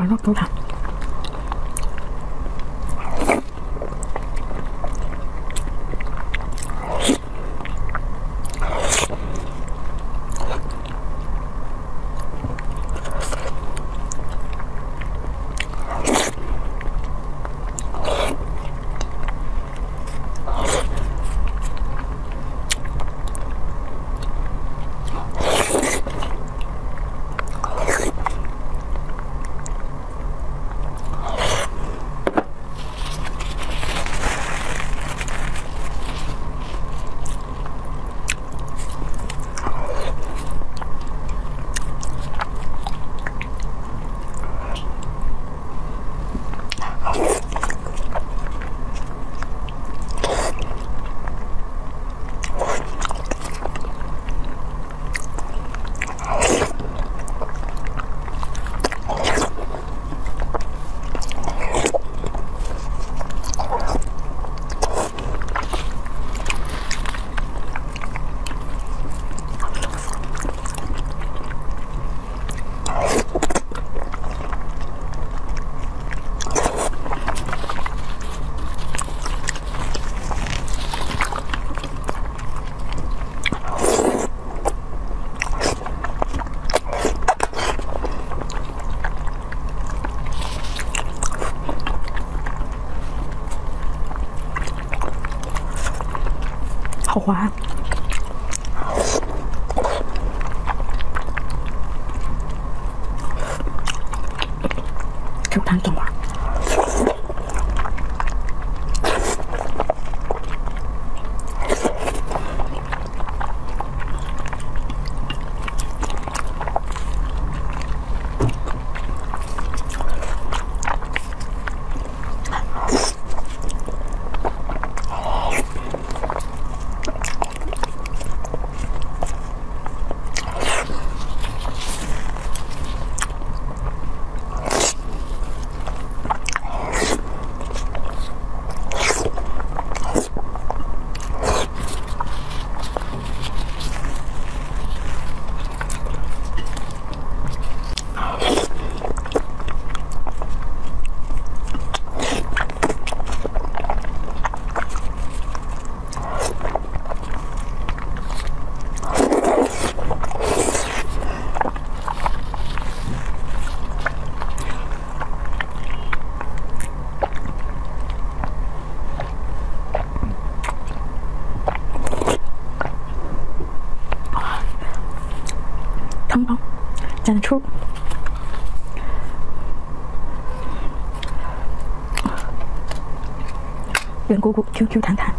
软软 Q 弹。好滑，Q 弹懂吗？汤包蘸的醋，圆鼓鼓，Q Q 弹弹。